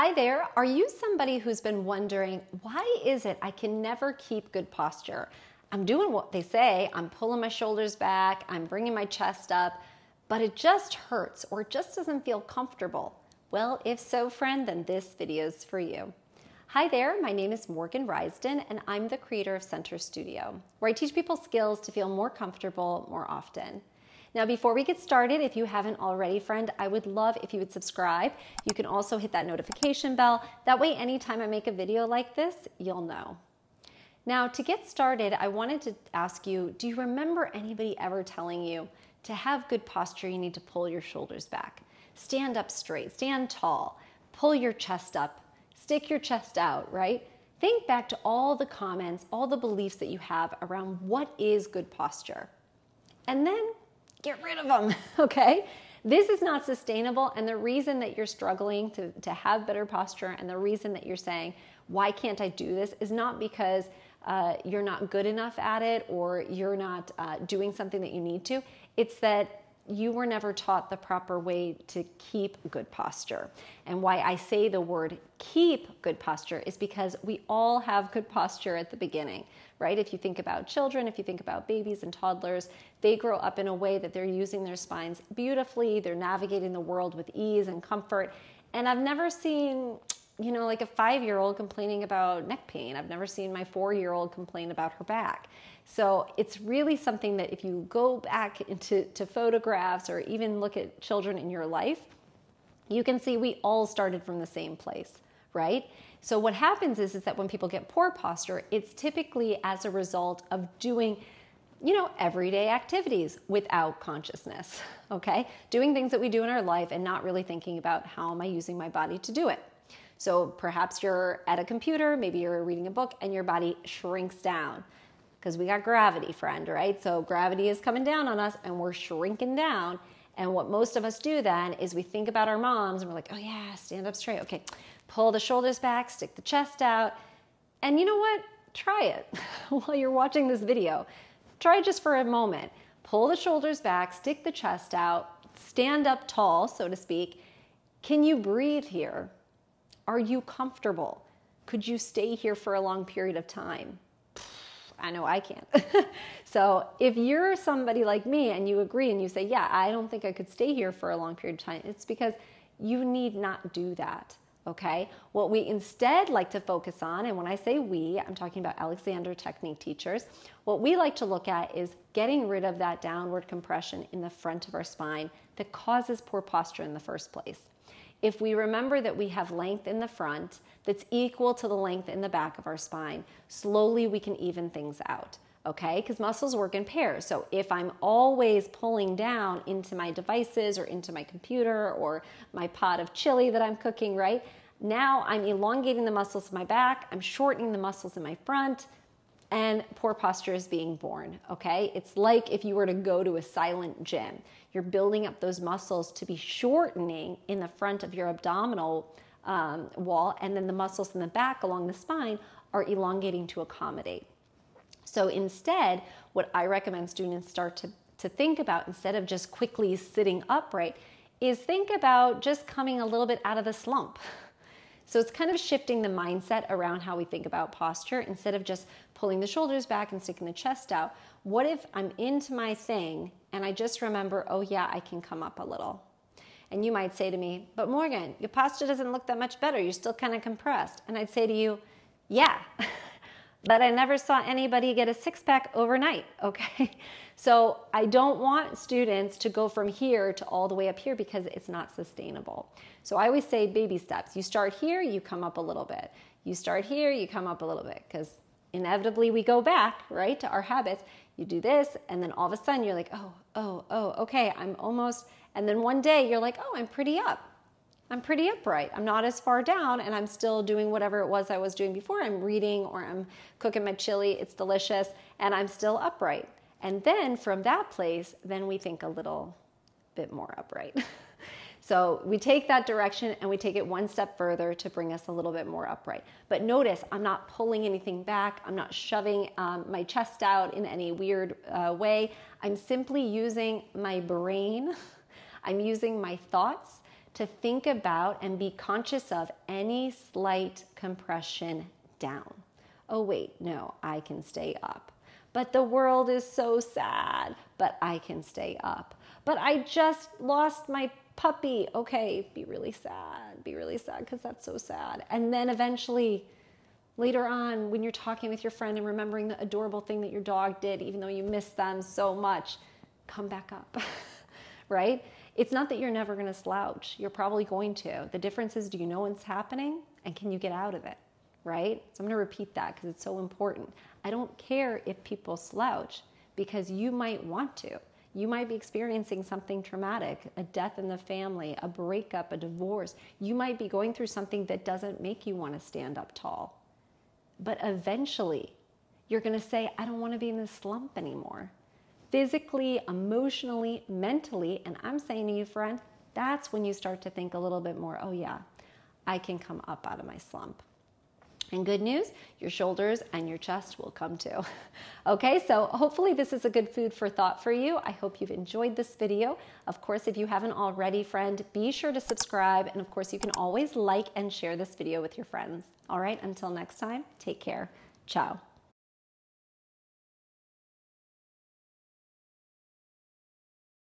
Hi there. Are you somebody who's been wondering why is it I can never keep good posture? I'm doing what they say, I'm pulling my shoulders back, I'm bringing my chest up, but it just hurts or it just doesn't feel comfortable. Well, if so, friend, then this video is for you. Hi there, my name is Morgan Rysdon, and I'm the creator of Center Studio, where I teach people skills to feel more comfortable more often. Now, before we get started, if you haven't already, friend, I would love if you would subscribe. You can also hit that notification bell. That way, anytime I make a video like this, you'll know. Now, to get started, I wanted to ask you do you remember anybody ever telling you to have good posture, you need to pull your shoulders back? Stand up straight, stand tall, pull your chest up, stick your chest out, right? Think back to all the comments, all the beliefs that you have around what is good posture. And then get rid of them, okay? This is not sustainable. And the reason that you're struggling to, to have better posture and the reason that you're saying, why can't I do this, is not because uh, you're not good enough at it or you're not uh, doing something that you need to. It's that you were never taught the proper way to keep good posture. And why I say the word keep good posture is because we all have good posture at the beginning, right? If you think about children, if you think about babies and toddlers, they grow up in a way that they're using their spines beautifully, they're navigating the world with ease and comfort. And I've never seen you know, like a five year old complaining about neck pain. I've never seen my four year old complain about her back. So it's really something that if you go back into to photographs or even look at children in your life, you can see we all started from the same place, right? So what happens is, is that when people get poor posture, it's typically as a result of doing you know, everyday activities without consciousness, okay? Doing things that we do in our life and not really thinking about how am I using my body to do it. So perhaps you're at a computer, maybe you're reading a book, and your body shrinks down because we got gravity, friend, right? So gravity is coming down on us and we're shrinking down. And what most of us do then is we think about our moms and we're like, oh yeah, stand up straight. Okay, pull the shoulders back, stick the chest out. And you know what? Try it while you're watching this video. Try just for a moment. Pull the shoulders back, stick the chest out, stand up tall, so to speak. Can you breathe here? Are you comfortable? Could you stay here for a long period of time? I know I can't. so if you're somebody like me and you agree and you say, yeah, I don't think I could stay here for a long period of time, it's because you need not do that. Okay. What we instead like to focus on, and when I say we, I'm talking about Alexander Technique teachers, what we like to look at is getting rid of that downward compression in the front of our spine that causes poor posture in the first place if we remember that we have length in the front that's equal to the length in the back of our spine, slowly we can even things out. Okay, because muscles work in pairs. So if I'm always pulling down into my devices or into my computer or my pot of chili that I'm cooking, right? Now I'm elongating the muscles of my back, I'm shortening the muscles in my front, and poor posture is being born. Okay, it's like if you were to go to a silent gym. You're building up those muscles to be shortening in the front of your abdominal um, wall, and then the muscles in the back along the spine are elongating to accommodate. So instead, what I recommend students start to, to think about instead of just quickly sitting upright is think about just coming a little bit out of the slump. So it's kind of shifting the mindset around how we think about posture instead of just pulling the shoulders back and sticking the chest out. What if I'm into my thing and I just remember, oh, yeah, I can come up a little? And you might say to me, but Morgan, your posture doesn't look that much better. You're still kind of compressed. And I'd say to you, yeah, but I never saw anybody get a six pack overnight, okay? So I don't want students to go from here to all the way up here because it's not sustainable. So I always say baby steps. You start here, you come up a little bit. You start here, you come up a little bit because inevitably we go back, right, to our habits. You do this, and then all of a sudden you're like, oh, oh, oh, okay, I'm almost, and then one day you're like, oh, I'm pretty up. I'm pretty upright. I'm not as far down, and I'm still doing whatever it was I was doing before. I'm reading or I'm cooking my chili. It's delicious, and I'm still upright. And then from that place, then we think a little bit more upright. So we take that direction and we take it one step further to bring us a little bit more upright. But notice I'm not pulling anything back. I'm not shoving um, my chest out in any weird uh, way. I'm simply using my brain. I'm using my thoughts to think about and be conscious of any slight compression down. Oh, wait, no, I can stay up. But the world is so sad, but I can stay up. But I just lost my puppy. Okay, be really sad, be really sad because that's so sad. And then eventually, later on, when you're talking with your friend and remembering the adorable thing that your dog did, even though you miss them so much, come back up, right? It's not that you're never going to slouch. You're probably going to. The difference is do you know what's happening and can you get out of it? Right? So I'm going to repeat that because it's so important. I don't care if people slouch because you might want to. You might be experiencing something traumatic, a death in the family, a breakup, a divorce. You might be going through something that doesn't make you want to stand up tall. But eventually, you're going to say, I don't want to be in this slump anymore physically, emotionally, mentally. And I'm saying to you, friend, that's when you start to think a little bit more, oh, yeah, I can come up out of my slump. And good news, your shoulders and your chest will come too. okay, so hopefully this is a good food for thought for you. I hope you've enjoyed this video. Of course, if you haven't already, friend, be sure to subscribe. And of course, you can always like and share this video with your friends. All right, until next time, take care. Ciao.